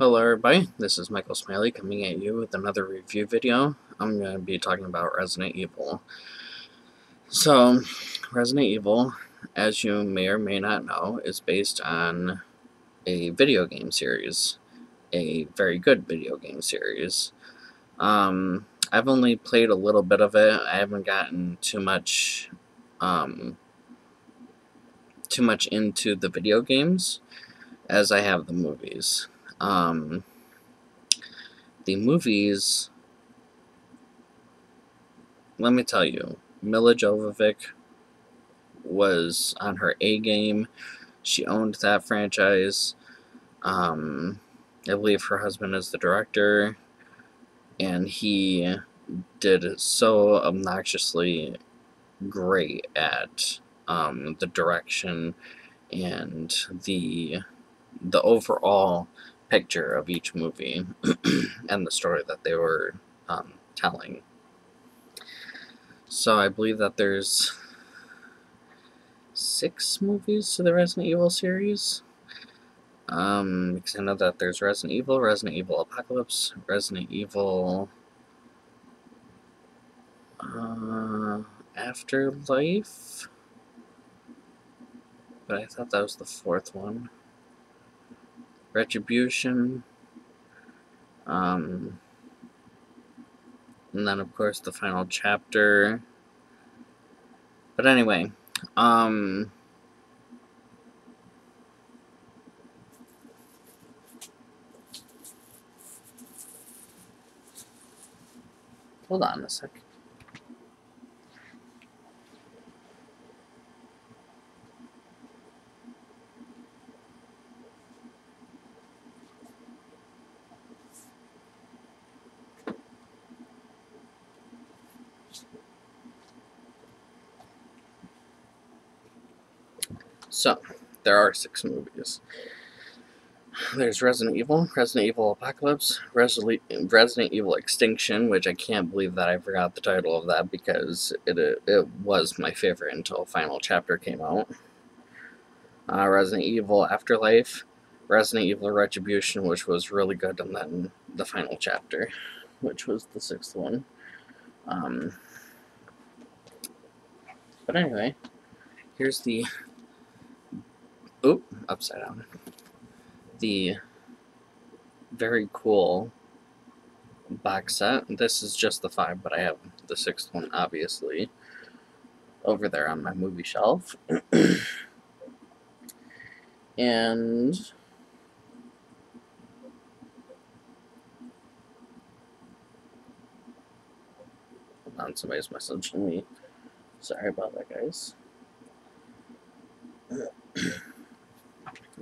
Hello everybody, this is Michael Smiley coming at you with another review video. I'm going to be talking about Resident Evil. So, Resident Evil, as you may or may not know, is based on a video game series. A very good video game series. Um, I've only played a little bit of it. I haven't gotten too much, um, too much into the video games as I have the movies. Um, the movies, let me tell you, Milla Jovovich was on her A game. She owned that franchise. Um, I believe her husband is the director, and he did so obnoxiously great at um, the direction and the the overall picture of each movie and the story that they were um, telling. So I believe that there's six movies to the Resident Evil series. Um, because I know that there's Resident Evil, Resident Evil Apocalypse, Resident Evil uh, Afterlife. But I thought that was the fourth one. Retribution. Um, and then, of course, the final chapter. But anyway, um, hold on a sec. So, there are six movies. There's Resident Evil, Resident Evil Apocalypse, Resident Evil Extinction, which I can't believe that I forgot the title of that because it, it was my favorite until Final Chapter came out. Uh, Resident Evil Afterlife, Resident Evil Retribution, which was really good, and then the Final Chapter, which was the sixth one. Um, but anyway, here's the Oop, upside down. The very cool box set. This is just the five, but I have the sixth one, obviously, over there on my movie shelf. and on, somebody's messaging me. Sorry about that, guys.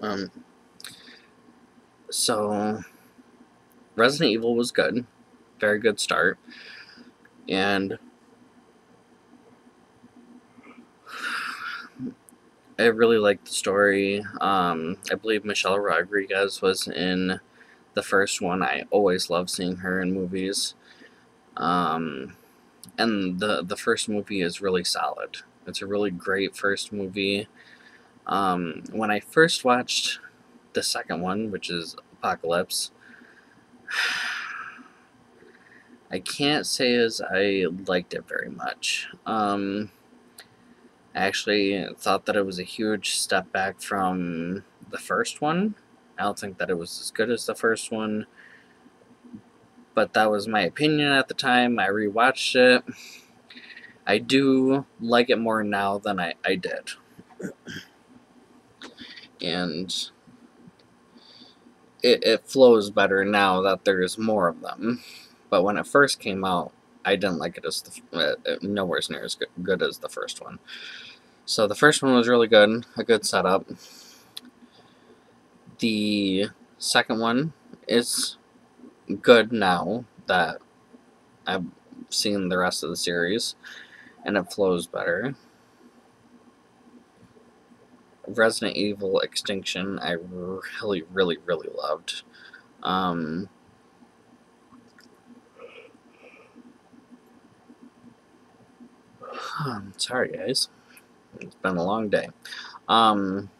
Um, so, Resident Evil was good. Very good start. And I really liked the story. Um, I believe Michelle Rodriguez was in the first one. I always love seeing her in movies. Um, and the, the first movie is really solid. It's a really great first movie. Um, when I first watched the second one, which is Apocalypse, I can't say as I liked it very much. Um, I actually thought that it was a huge step back from the first one. I don't think that it was as good as the first one, but that was my opinion at the time. I rewatched it. I do like it more now than I, I did and it, it flows better now that there's more of them. But when it first came out, I didn't like it as the, uh, nowhere near as good, good as the first one. So the first one was really good, a good setup. The second one is good now that I've seen the rest of the series, and it flows better. Resident Evil Extinction I really, really, really loved. Um, sorry, guys. It's been a long day. Um,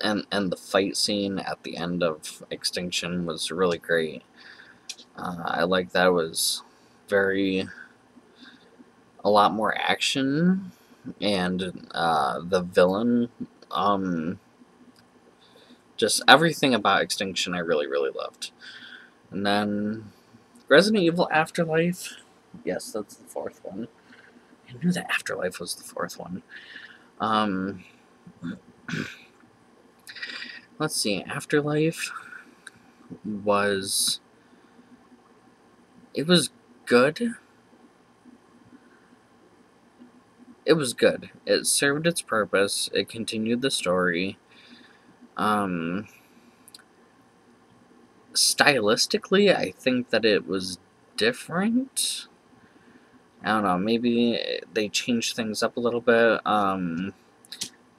and and the fight scene at the end of Extinction was really great. Uh, I like that it was very a lot more action and uh, the villain um, just everything about Extinction I really really loved. And then Resident Evil Afterlife. Yes, that's the fourth one. I knew that Afterlife was the fourth one. Um, let's see, Afterlife was. It was good. It was good. It served its purpose. It continued the story. Um, stylistically, I think that it was different. I don't know, maybe they changed things up a little bit. Um,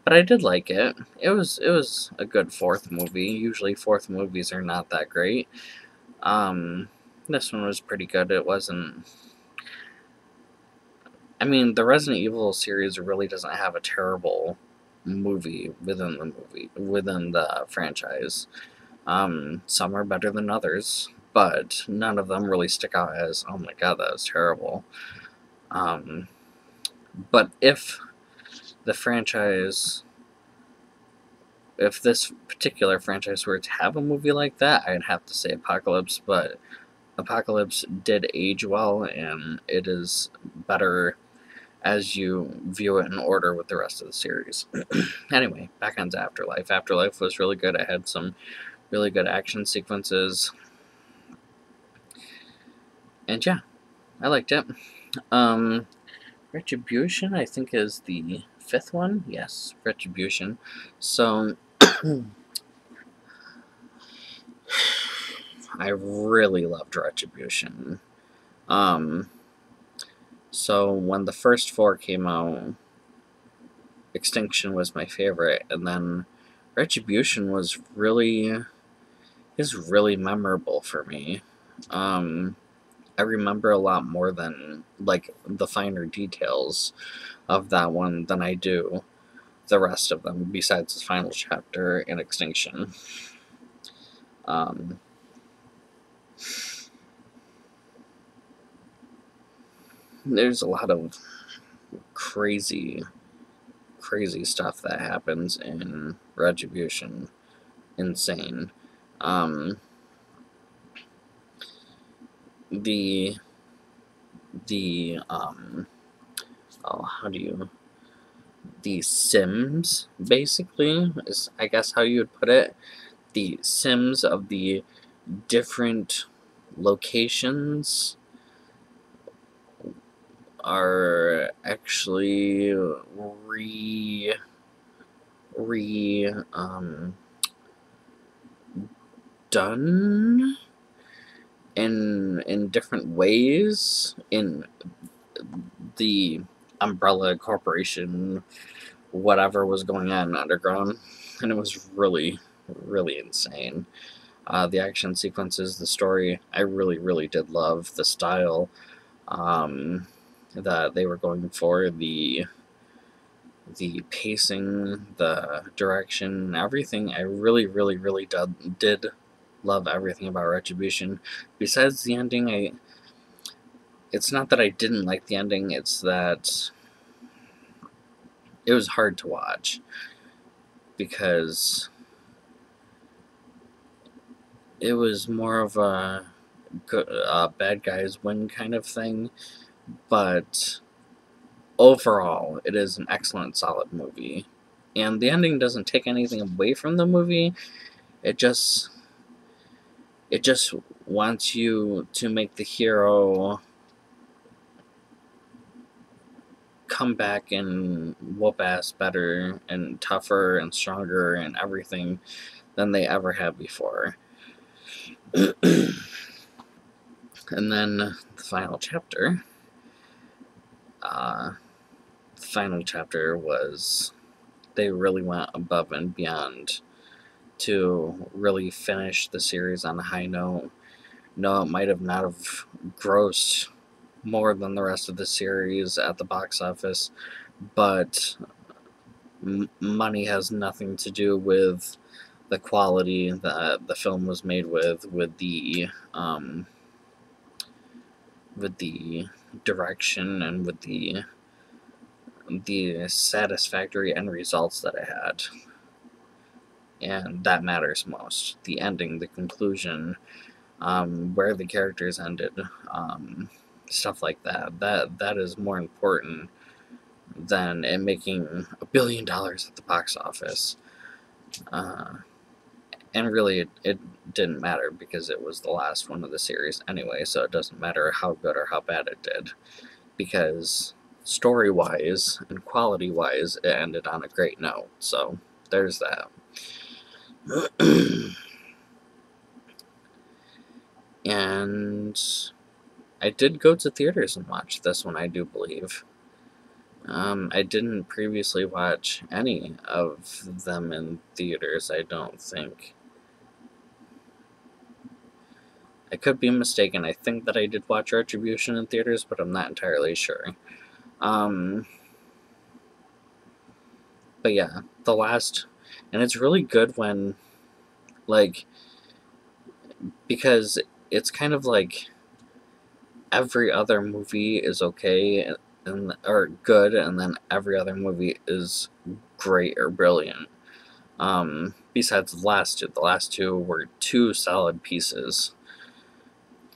but I did like it. It was it was a good fourth movie. Usually fourth movies are not that great. Um, this one was pretty good. It wasn't. I mean, the Resident Evil series really doesn't have a terrible movie within the movie within the franchise. Um, some are better than others, but none of them really stick out as oh my god that was terrible. Um, but if the franchise, if this particular franchise were to have a movie like that, I'd have to say Apocalypse, but Apocalypse did age well, and it is better as you view it in order with the rest of the series. anyway, back on to Afterlife. Afterlife was really good. I had some really good action sequences. And yeah, I liked it. Um, Retribution, I think, is the fifth one. Yes, Retribution. So, I really loved Retribution. Um, so when the first four came out, Extinction was my favorite, and then Retribution was really is really memorable for me. Um, I remember a lot more than like the finer details of that one than I do the rest of them, besides the final chapter in Extinction. Um, there's a lot of crazy, crazy stuff that happens in Retribution. Insane. Um, the the um oh how do you the sims basically is I guess how you would put it the sims of the different locations are actually re re um done in in different ways in the umbrella corporation whatever was going on underground and it was really really insane. Uh, the action sequences the story i really really did love the style. Um, that they were going for the the pacing the direction everything i really really really did, did love everything about Retribution. Besides the ending, I it's not that I didn't like the ending, it's that it was hard to watch because it was more of a good, uh, bad guys win kind of thing, but overall, it is an excellent, solid movie. And the ending doesn't take anything away from the movie, it just it just wants you to make the hero come back and whoop ass better and tougher and stronger and everything than they ever have before. and then the final chapter. Uh, the final chapter was they really went above and beyond to really finish the series on a high note. No, it might have not have grossed more than the rest of the series at the box office, but money has nothing to do with the quality that the film was made with, with the um, with the direction and with the the satisfactory end results that I had. And that matters most. The ending, the conclusion, um, where the characters ended, um, stuff like that. That that is more important than it making a billion dollars at the box office. Uh, and really, it, it didn't matter because it was the last one of the series anyway, so it doesn't matter how good or how bad it did. Because story wise and quality wise, it ended on a great note. So there's that. and I did go to theaters and watch this one, I do believe. Um, I didn't previously watch any of them in theaters, I don't think. I could be mistaken. I think that I did watch Retribution in theaters, but I'm not entirely sure. Um, but yeah, the last, and it's really good when, like, because it's kind of like every other movie is okay and or good, and then every other movie is great or brilliant. Um, besides the last two, the last two were two solid pieces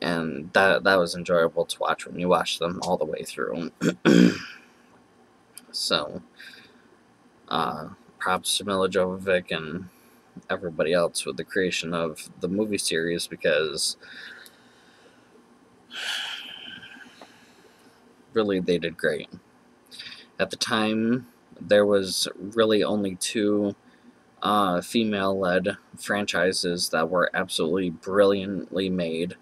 and that that was enjoyable to watch when you watch them all the way through. so, uh, props to Milla Jovovich and everybody else with the creation of the movie series because really they did great. At the time, there was really only two uh, female-led franchises that were absolutely brilliantly made,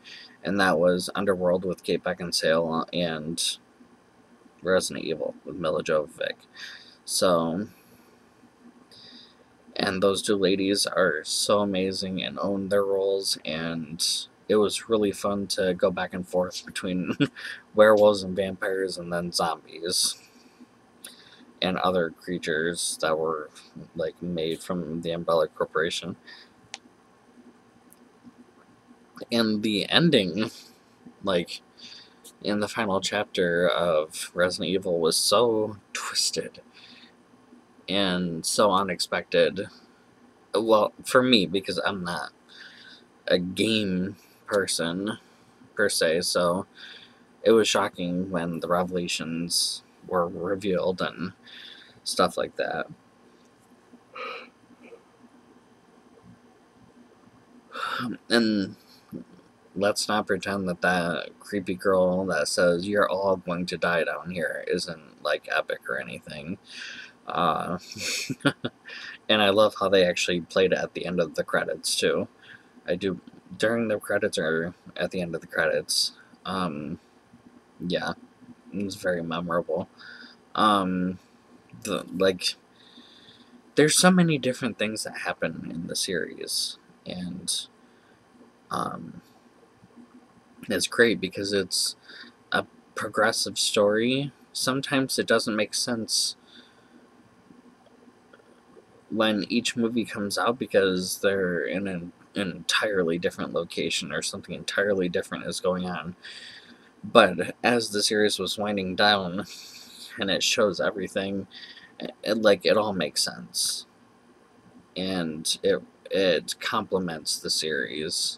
and that was Underworld with Kate Beckinsale and Resident Evil with Milla Jovovich. So, and those two ladies are so amazing and own their roles, and it was really fun to go back and forth between werewolves and vampires and then zombies and other creatures that were like made from the Umbrella Corporation and the ending, like in the final chapter of Resident Evil, was so twisted and so unexpected. Well, for me, because I'm not a game person per se, so it was shocking when the revelations were revealed and stuff like that. And let's not pretend that that creepy girl that says you're all going to die down here isn't like epic or anything. Uh, and I love how they actually played it at the end of the credits too. I do during the credits or at the end of the credits. Um, yeah, it's very memorable. Um, the like, there's so many different things that happen in the series, and um, is great because it's a progressive story. Sometimes it doesn't make sense when each movie comes out because they're in an, an entirely different location or something entirely different is going on. But as the series was winding down and it shows everything, it, like it all makes sense. And it it complements the series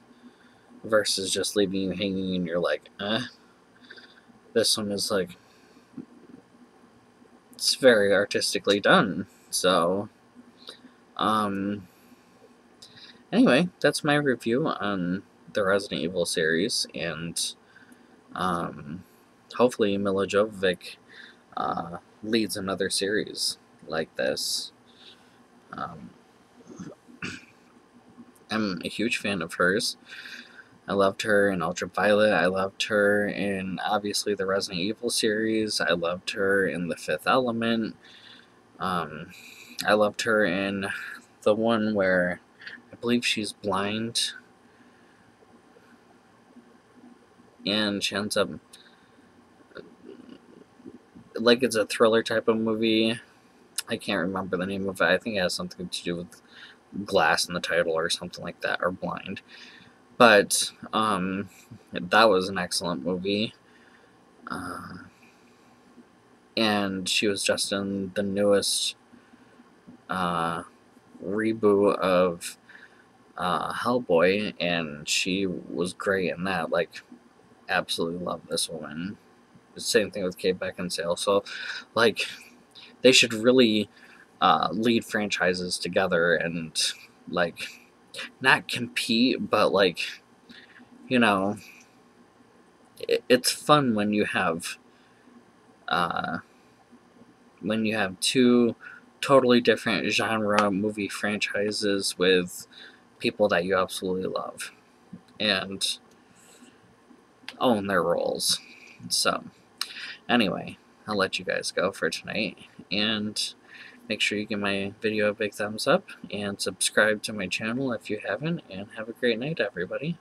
versus just leaving you hanging and you're like, eh. This one is like, it's very artistically done. So, um, anyway, that's my review on the Resident Evil series, and um, hopefully Milla Jovovich uh, leads another series like this. Um, I'm a huge fan of hers. I loved her in Ultraviolet. I loved her in obviously the Resident Evil series. I loved her in The Fifth Element. Um, I loved her in the one where I believe she's blind. And she ends up like it's a thriller type of movie. I can't remember the name of it. I think it has something to do with glass in the title or something like that, or blind. But um, that was an excellent movie. Uh, and she was just in the newest uh, reboot of uh, Hellboy, and she was great in that. Like, absolutely love this woman. Same thing with Kate Beckinsale. So, like, they should really uh, lead franchises together and, like, not compete, but, like, you know, it, it's fun when you have, uh, when you have two totally different genre movie franchises with people that you absolutely love and own their roles. So, anyway, I'll let you guys go for tonight and make sure you give my video a big thumbs up and subscribe to my channel if you haven't and have a great night everybody.